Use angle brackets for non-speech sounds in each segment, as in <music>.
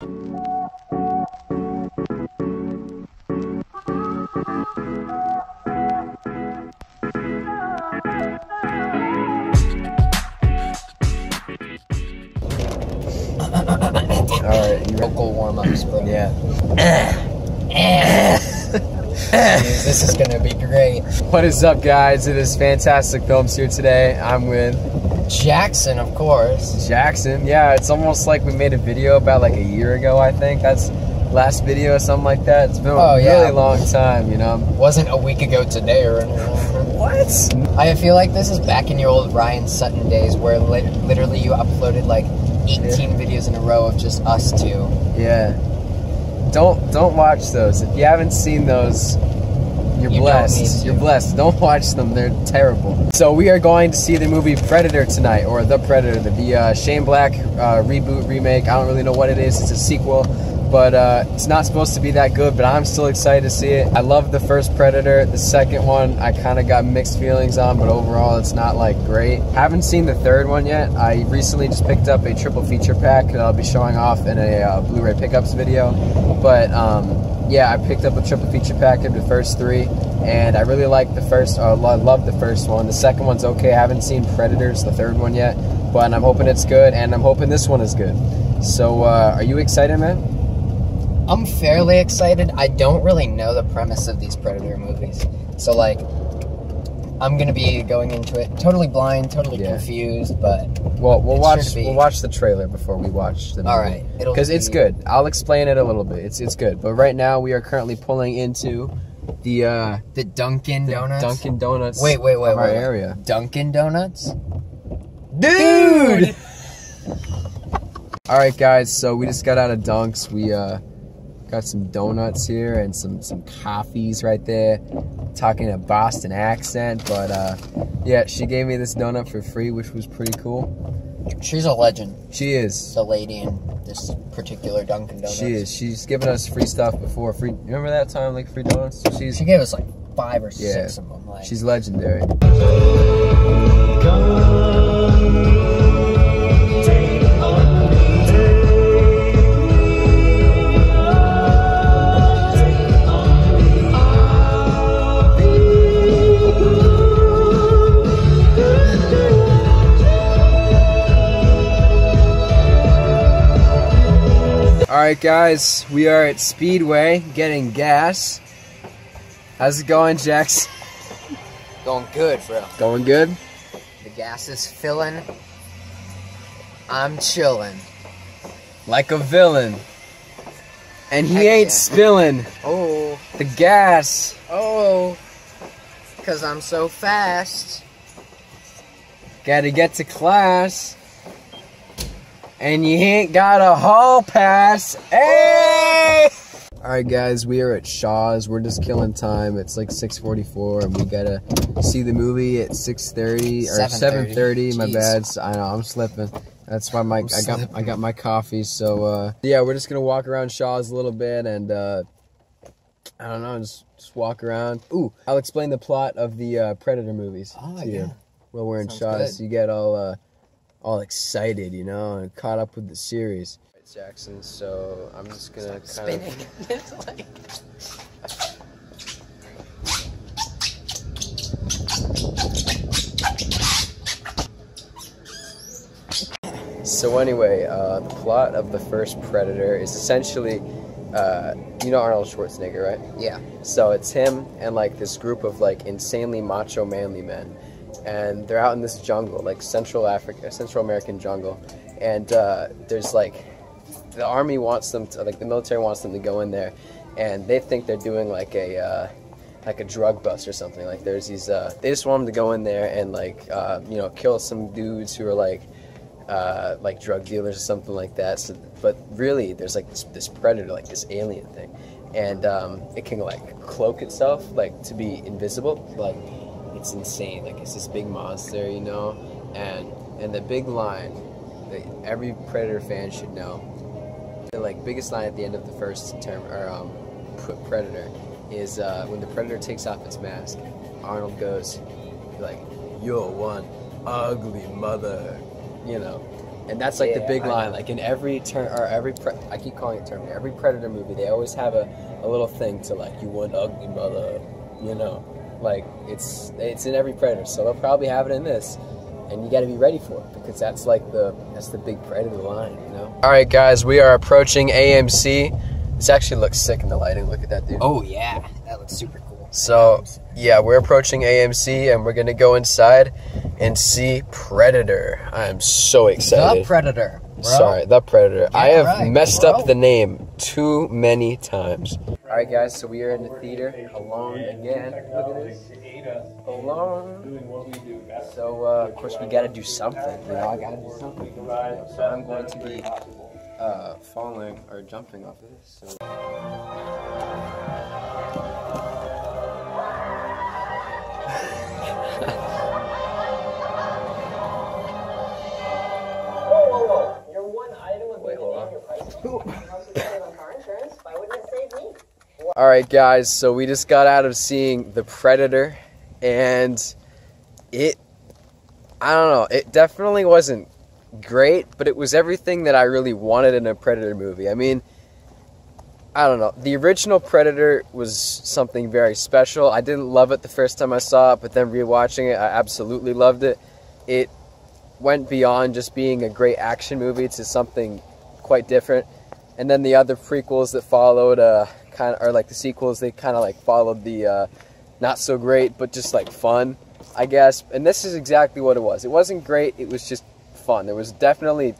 All right, you Vocal warm ups, bro. Yeah. This is gonna be great. What is up, guys? It is Fantastic Films here today. I'm with Jackson, of course. Jackson. Yeah, it's almost like we made a video about like a year ago. I think that's last video or something like that. It's been Oh, a yeah. really long time, you know. Wasn't a week ago today or. What? I feel like this is back in your old Ryan Sutton days where lit- literally you uploaded like 18 videos in a row of just us two. Yeah. Don't don't watch those. If you haven't seen those, you're You don't blessed. You're blessed. Don't <laughs> watch them. They're terrible. So we are going to see the movie Predator tonight, or The Predator, the, uh, Shane Black uh, reboot remake. I don't really know what it is. It's a sequel, but uh, it's not supposed to be that good. But I'm still excited to see it. I love the first Predator. The second one, I kind of got mixed feelings on, but overall, it's not like great. Haven't seen the third one yet. I recently just picked up a triple feature pack that I'll be showing off in a uh, Blu-ray pickups video. But um, yeah, I picked up a triple feature pack of the first three, and I really like the first. Uh, I love the first one. The second one's okay. I haven't seen Predators, the third one yet, but I'm hoping it's good, and I'm hoping this one is good. So, uh, are you excited, man? I'm fairly excited. I don't really know the premise of these Predator movies. So, like, I'm gonna be going into it totally blind, totally Yeah. confused, but Well, we'll watch. be. We'll watch the trailer before we watch the movie. All right. Because it's good. I'll explain it a little bit. It's it's good. But right now we are currently pulling into the uh, the Dunkin' the Donuts. Dunkin' Donuts. Wait, wait, wait, of our wait. area. Dunkin' Donuts? dude. All right, guys. So we just got out of Dunks. We uh, got some donuts here and some some coffees right there. Talking a Boston accent, but uh, yeah, she gave me this donut for free, which was pretty cool. She's a legend. She is. The lady in this particular Dunkin' Donuts. She is. She's given us free stuff before. Free. Remember that time, like free donuts? She's She gave us like five or Yeah. six of them. Like, she's legendary. All right, guys, we are at Speedway getting gas. How's it going, Jax? going good, bro. Going good? The gas is filling. I'm chilling. Like a villain. And he Heck ain't yeah. spilling Oh, the gas. oh. Because I'm so fast. Gotta get to class. And you ain't got a hall pass. Hey! Alright guys, we are at Shaw's. We're just killing time. It's like 6:44 and we gotta see the movie at 6:30 or 7:30. 7:30. My bad. So- I know I'm slipping. That's why my I'm I got slipping. I got my coffee. So uh, yeah, we're just gonna walk around Shaw's a little bit and uh, I don't know, just, just walk around. Ooh, I'll explain the plot of the uh, Predator movies Oh, to you yeah. while we're in Sounds Shaw's. good. You get all uh, all excited, you know, and caught up with the series. Jackson, so I'm just gonna kind Spinning. like, <laughs> So anyway, uh, the plot of the first Predator is essentially, uh, you know Arnold Schwarzenegger, right? yeah. So it's him and like this group of like insanely macho, manly men, and they're out in this jungle, like Central Africa, Central American jungle, and uh, there's like the army wants them to, like the military wants them to go in there, and they think they're doing like a. Uh, like a drug bust or something. Like there's these, uh, they just want them to go in there and like, uh, you know, kill some dudes who are like, uh, like drug dealers or something like that. So, but really, there's like this, this predator, like this alien thing, and um, it can like cloak itself, like to be invisible. Like it's insane. Like it's this big monster, you know. And and the big line that every predator fan should know. The like biggest line at the end of the first term or um, predator is uh, when the predator takes off its mask. Arnold goes like, "You're one ugly mother," you know. and that's like the big I line. know. Like in every turn or every pre- I keep calling it Terminator. Every Predator movie, they always have a, a little thing to like you one ugly mother, you know, like it's it's in every Predator. So they'll probably have it in this, and you got to be ready for it because that's like the that's the big Predator line, you know. All right, guys, we are approaching AMC. This actually looks sick in the lighting. Look at that dude. Oh yeah, that looks super cool. So yeah, we're approaching AMC and we're gonna go inside and see Predator. I am so excited. the. Predator. Bro. Sorry, the Predator. I have right, messed bro. up the name too many times. All right, guys. So we are in the theater alone again. Look at this. Alone. So uh, of course we got to do something. You know, I got to do something. So I'm going to be uh, falling or jumping off of this. So. All right, guys. So we just got out of seeing The Predator, and it, I don't know, it definitely wasn't great, but it was everything that I really wanted in a Predator movie. I mean, I don't know. The original Predator was something very special. I didn't love it the first time I saw it, but then rewatching it, I absolutely loved it. It went beyond just being a great action movie to something quite different. And then the other prequels that followed, uh, kind of, or like the sequels, they kind of like followed the uh, not so great, but just like fun, I guess. And this is exactly what it was. It wasn't great. It was just fun. There was definitely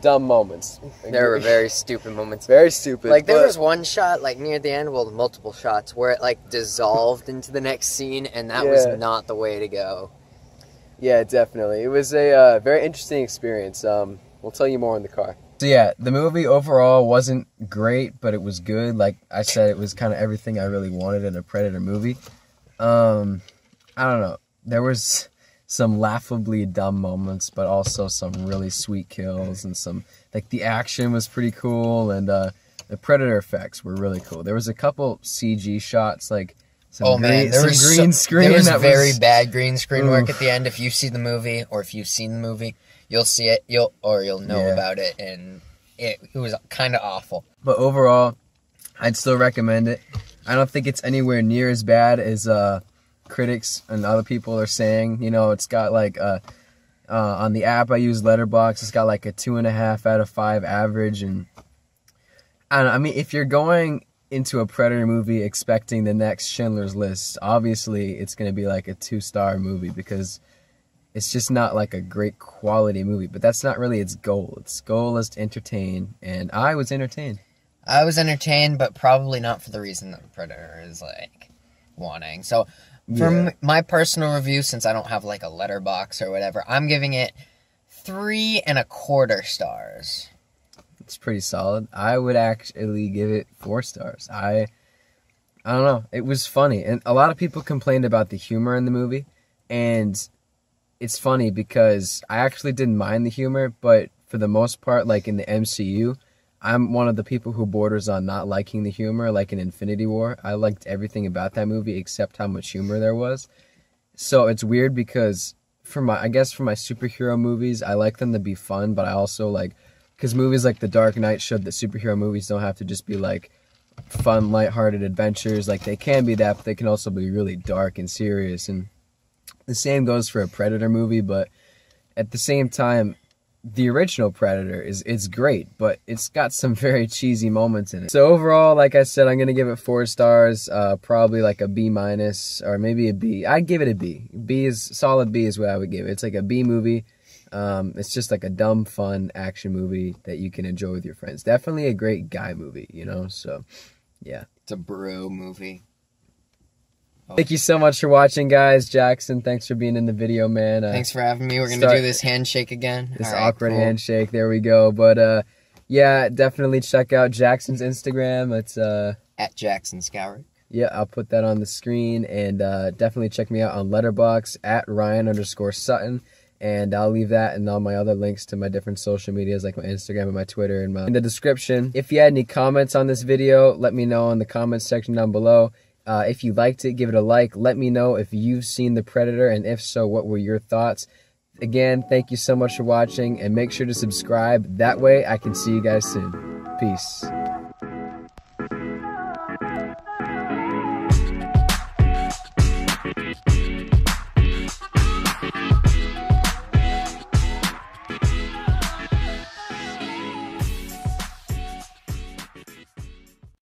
dumb moments. There were <laughs> very stupid moments. very stupid. Like there was one shot, like near the end, well, multiple shots where it like dissolved into the next scene, and that Yeah. was not the way to go. Yeah, definitely. It was a uh, very interesting experience. Um, we'll tell you more in the car. So yeah, the movie overall wasn't great, but it was good. Like I said, it was kind of everything I really wanted in a Predator movie. Um, I don't know. There was some laughably dumb moments, but also some really sweet kills and some like the action was pretty cool and uh, the Predator effects were really cool. There was a couple CG shots like. Some oh green, man, there was so- green screen. There was very was, bad green screen work at the end. If you see the movie, or if you've seen the movie, you'll see it. You'll or you'll know Yeah. about it, and it, it was kind of awful. but overall, I'd still recommend it. I don't think it's anywhere near as bad as uh, critics and other people are saying. You know, it's got like uh, uh, on the app I use Letterboxd. It's got like a two and a half out of five average, and I don't know. I mean, if you're going into a Predator movie expecting the next Schindler's List, obviously it's going to be like a two star movie because it's just not like a great quality movie. But that's not really its goal. Its goal is to entertain, and I was entertained. I was entertained, but probably not for the reason that Predator is like wanting. So, for Yeah. my personal review, since I don't have like a Letterboxd or whatever, I'm giving it three and a quarter stars. It's pretty solid. I would actually give it four stars. I I don't know. It was funny. And a lot of people complained about the humor in the movie. And it's funny because I actually didn't mind the humor, but for the most part, like in the MCU, I'm one of the people who borders on not liking the humor, like in Infinity War. I liked everything about that movie except how much humor there was. So it's weird because for my I guess for my superhero movies, I like them to be fun, but I also like because movies like The Dark Knight showed that superhero movies don't have to just be like fun, lighthearted adventures. Like they can be that, but they can also be really dark and serious. And the same goes for a Predator movie, but at the same time, the original Predator is it's great, but it's got some <laughs> very cheesy moments in it. So overall, like I said, I'm gonna give it four stars, uh, probably like a B minus or maybe a B. I'd give it a B. B is solid. B is what I would give it. It's like a B movie. Um, it's just like a dumb, fun action movie that you can enjoy with your friends. Definitely a great guy movie, you know. So, yeah. It's a bro movie. Thank you so much for watching, guys. Jackson, thanks for being in the video, man. Uh, Thanks for having me. We're gonna do this handshake again. this right, awkward cool. handshake. There we go. But uh, yeah, definitely check out Jackson's Instagram. It's uh, at Jackson Scour. yeah, I'll put that on the screen, and uh, definitely check me out on Letterboxd at Ryan underscore Sutton. And I'll leave that and all my other links to my different social medias like my Instagram and my Twitter and my in the description. If you had any comments on this video, let me know in the comments section down below. Uh, if you liked it, give it a like. Let me know if you've seen The Predator, and if so, what were your thoughts? Again, thank you so much for watching and make sure to subscribe. That way I can see you guys soon. Peace.